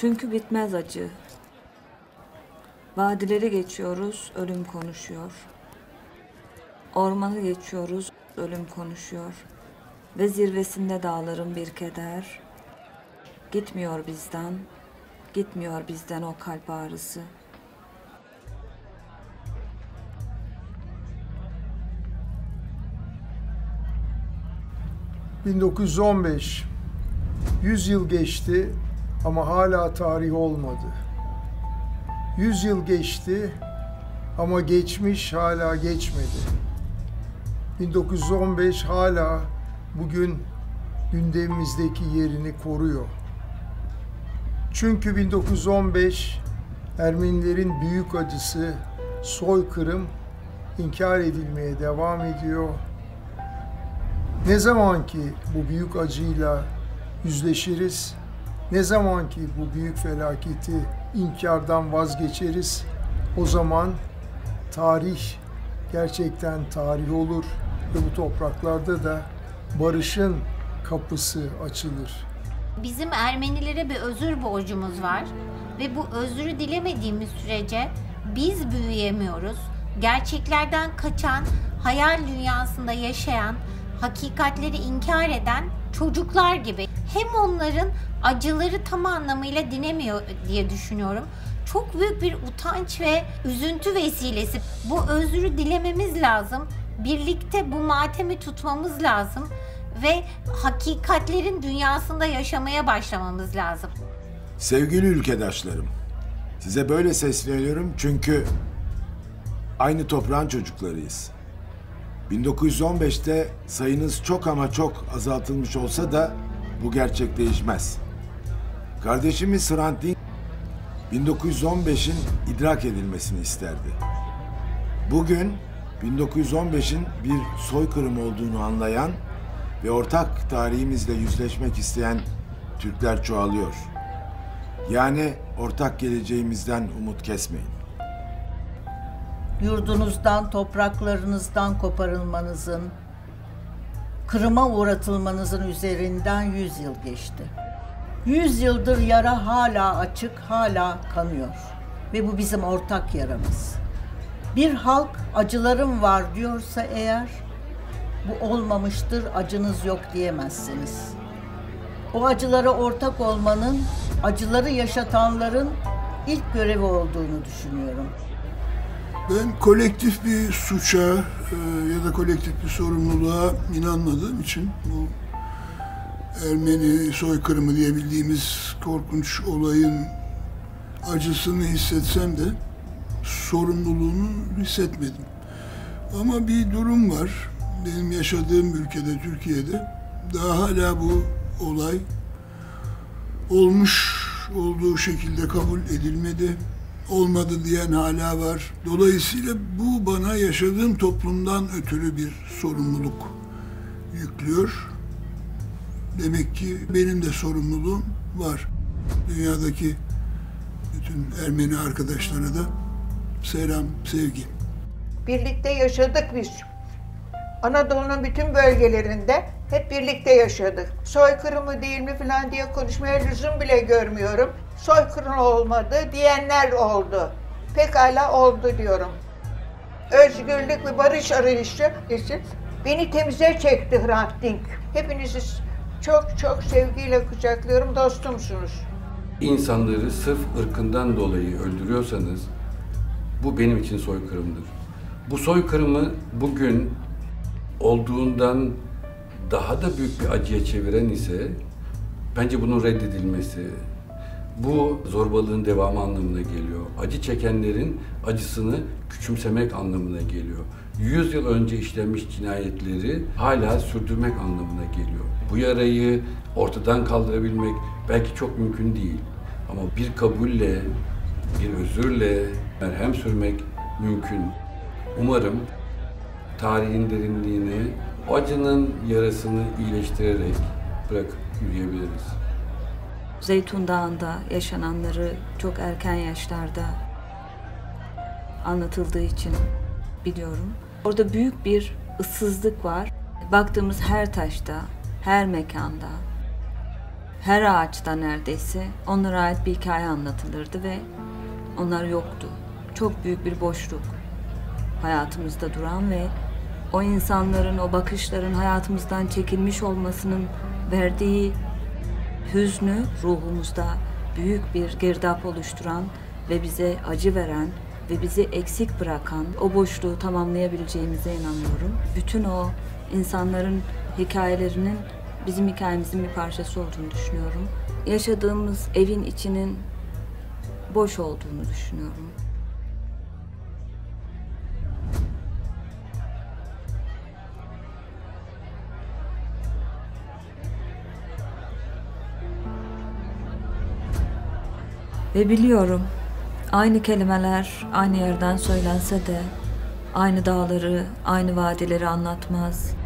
Çünkü bitmez acı. Vadileri geçiyoruz, ölüm konuşuyor. Ormanı geçiyoruz, ölüm konuşuyor. Ve zirvesinde dağların bir keder. Gitmiyor bizden, gitmiyor bizden o kalp ağrısı. ...1915... ...100 yıl geçti ama hala tarih olmadı. 100 yıl geçti ama geçmiş hala geçmedi. 1915 hala bugün gündemimizdeki yerini koruyor. Çünkü 1915 Ermenilerin büyük acısı soykırım inkar edilmeye devam ediyor. Ne zaman ki bu büyük acıyla yüzleşiriz, ne zaman ki bu büyük felaketi inkardan vazgeçeriz, o zaman tarih gerçekten tarih olur ve bu topraklarda da barışın kapısı açılır. Bizim Ermenilere bir özür borcumuz var ve bu özrü dilemediğimiz sürece biz büyüyemiyoruz. Gerçeklerden kaçan, hayal dünyasında yaşayan, hakikatleri inkar eden çocuklar gibi hem onların acıları tam anlamıyla dinemiyor diye düşünüyorum. Çok büyük bir utanç ve üzüntü vesilesi. Bu özrü dilememiz lazım. Birlikte bu matemi tutmamız lazım ve hakikatlerin dünyasında yaşamaya başlamamız lazım. Sevgili ülkedaşlarım, size böyle sesleniyorum çünkü aynı toprağın çocuklarıyız. 1915'te sayınız çok ama çok azaltılmış olsa da bu gerçek değişmez. Kardeşimiz Hrant Dink 1915'in idrak edilmesini isterdi. Bugün 1915'in bir soykırım olduğunu anlayan ve ortak tarihimizle yüzleşmek isteyen Türkler çoğalıyor. Yani ortak geleceğimizden umut kesmeyin. Yurdunuzdan, topraklarınızdan koparılmanızın, kırıma uğratılmanızın üzerinden yüz yıl geçti. Yüz yıldır yara hala açık, hala kanıyor. Ve bu bizim ortak yaramız. Bir halk acılarım var diyorsa eğer, bu olmamıştır, acınız yok diyemezsiniz. O acılara ortak olmanın, acıları yaşatanların ilk görevi olduğunu düşünüyorum. Ben kolektif bir suça e, ya da kolektif bir sorumluluğa inanmadığım için bu Ermeni soykırımı diye bildiğimiz korkunç olayın acısını hissetsem de sorumluluğunu hissetmedim. Ama bir durum var. Benim yaşadığım ülkede, Türkiye'de daha hala bu olay olmuş olduğu şekilde kabul edilmedi. Olmadı diyen hala var. Dolayısıyla bu bana yaşadığım toplumdan ötürü bir sorumluluk yüklüyor. Demek ki benim de sorumluluğum var. Dünyadaki bütün Ermeni arkadaşlara da selam, sevgi. Birlikte yaşadık biz. Anadolu'nun bütün bölgelerinde hep birlikte yaşadık. Soykırımı değil mi falan diye konuşmaya lüzum bile görmüyorum. Soykırım olmadı diyenler oldu. Pekala oldu diyorum. Özgürlük ve barış arayışı için beni temize çekti Hrant Dink. Hepinizi çok çok sevgiyle kucaklıyorum, dostumsunuz. İnsanları sırf ırkından dolayı öldürüyorsanız bu benim için soykırımdır. Bu soykırımı bugün olduğundan daha da büyük bir acıya çeviren ise bence bunun reddedilmesi. Bu zorbalığın devamı anlamına geliyor. Acı çekenlerin acısını küçümsemek anlamına geliyor. 100 yıl önce işlenmiş cinayetleri hala sürdürmek anlamına geliyor. Bu yarayı ortadan kaldırabilmek belki çok mümkün değil. Ama bir kabulle, bir özürle merhem sürmek mümkün. Umarım tarihin derinliğine, o acının yarasını iyileştirerek bırakıp yürüyebiliriz. Zeytun Dağı'nda yaşananları çok erken yaşlarda anlatıldığı için biliyorum. Orada büyük bir ıssızlık var. Baktığımız her taşta, her mekanda Her ağaçta neredeyse onlara ait bir hikaye anlatılırdı ve onlar yoktu. Çok büyük bir boşluk hayatımızda duran ve o insanların, o bakışların hayatımızdan çekilmiş olmasının verdiği hüznü ruhumuzda büyük bir girdap oluşturan ve bize acı veren ve bizi eksik bırakan o boşluğu tamamlayabileceğimize inanıyorum. Bütün o insanların hikayelerinin bizim hikayemizin bir parçası olduğunu düşünüyorum. Yaşadığımız evin içinin boş olduğunu düşünüyorum. Ve biliyorum aynı kelimeler aynı yerden söylense de aynı dağları, aynı vadileri anlatmaz.